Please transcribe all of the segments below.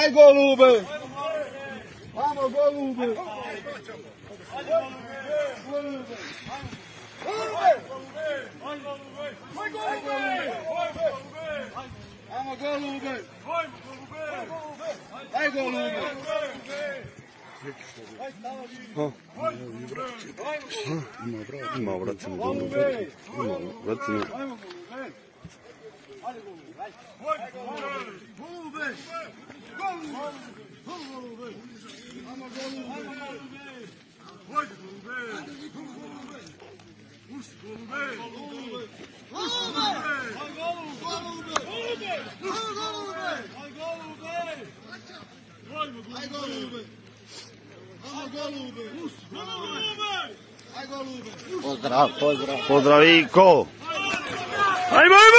Aí, Golube! Vamos, Golube! Golube! Vai, Golube! Vamos, Golube! Vai, Golube! Има обратно, има обратно, има обратно, има обратно. Olha o gol, vai. Rubens! Gol! Gol, Rubens! Vamos, gol, Rubens! Oi, Rubens! Puxa, Rubens! Rubens! Vai, gol! Rubens! Rubens! Vai, gol, Rubens! Vai, gol, Rubens! Vai, gol, Rubens! Vamos, gol, Rubens! Vamos, Rubens! Pozdrav, pozdrav. Pozdraviko. Ajmo!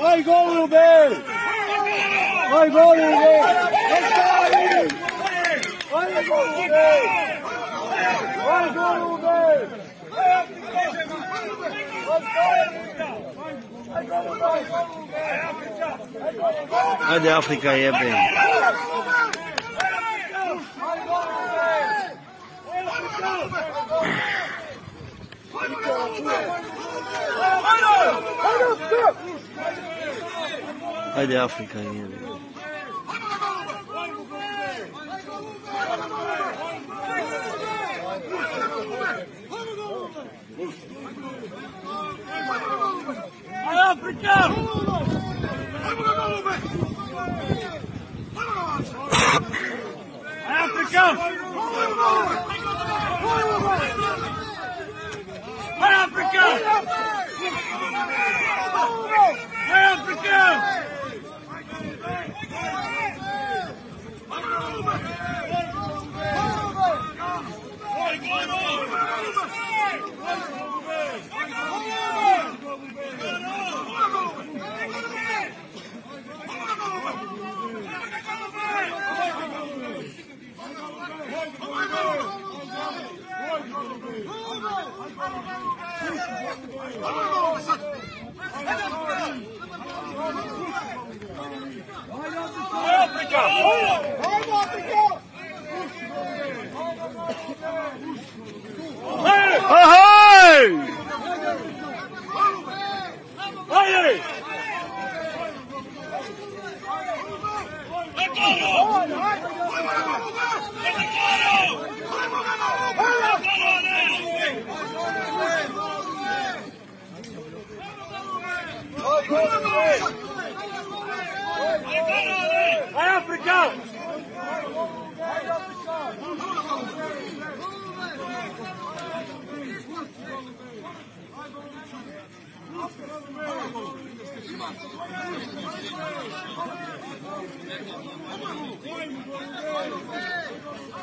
Hey, go little bear! Olha a África aí, é bem. Haydi Afrika yiyelim. Africa! Aí! Vai, Africano!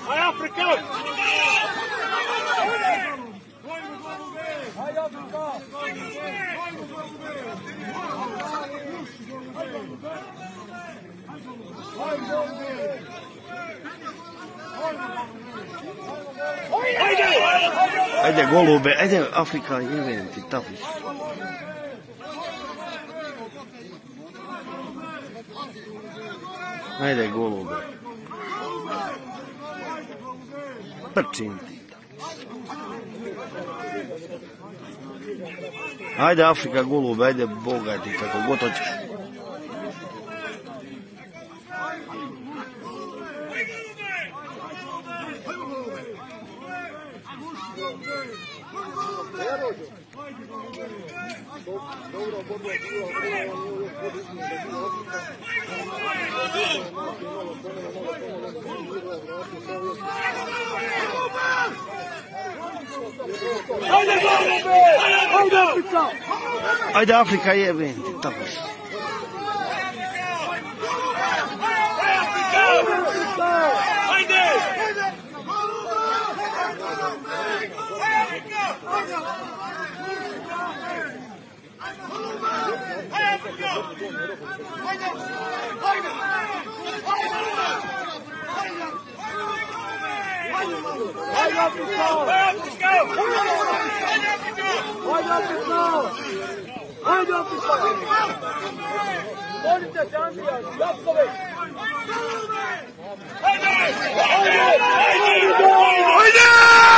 Vai, Africão! Vai, Africão! Ajde, golube, ajde Afrika, ti, tapis. Ajde, golube. Prčim ti. Ajde, Afrika, golube, ajde, bogati, kako god hoćeš. Dobro, dobro, dobro, Ajde, Afrika! Olha o Vitão! Olha o Vitão! Olha o Vitão! olha deixar, Adriano. Já ficou bem. Olha! Olha! Olha!